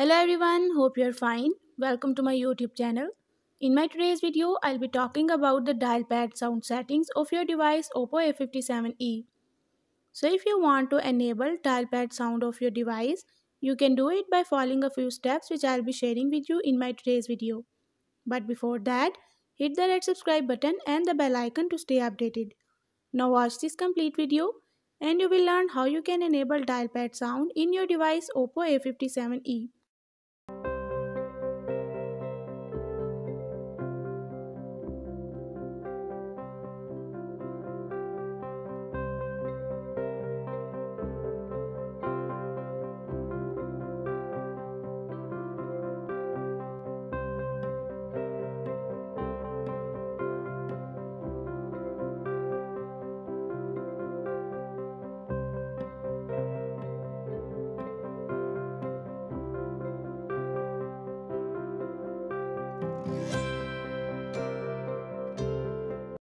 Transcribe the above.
Hello everyone, hope you're fine. Welcome to my YouTube channel. In my today's video, I'll be talking about the dial pad sound settings of your device Oppo A57e. So if you want to enable dial pad sound of your device, you can do it by following a few steps which I'll be sharing with you in my today's video. But before that, hit the red subscribe button and the bell icon to stay updated. Now watch this complete video and you will learn how you can enable dial pad sound in your device Oppo A57e.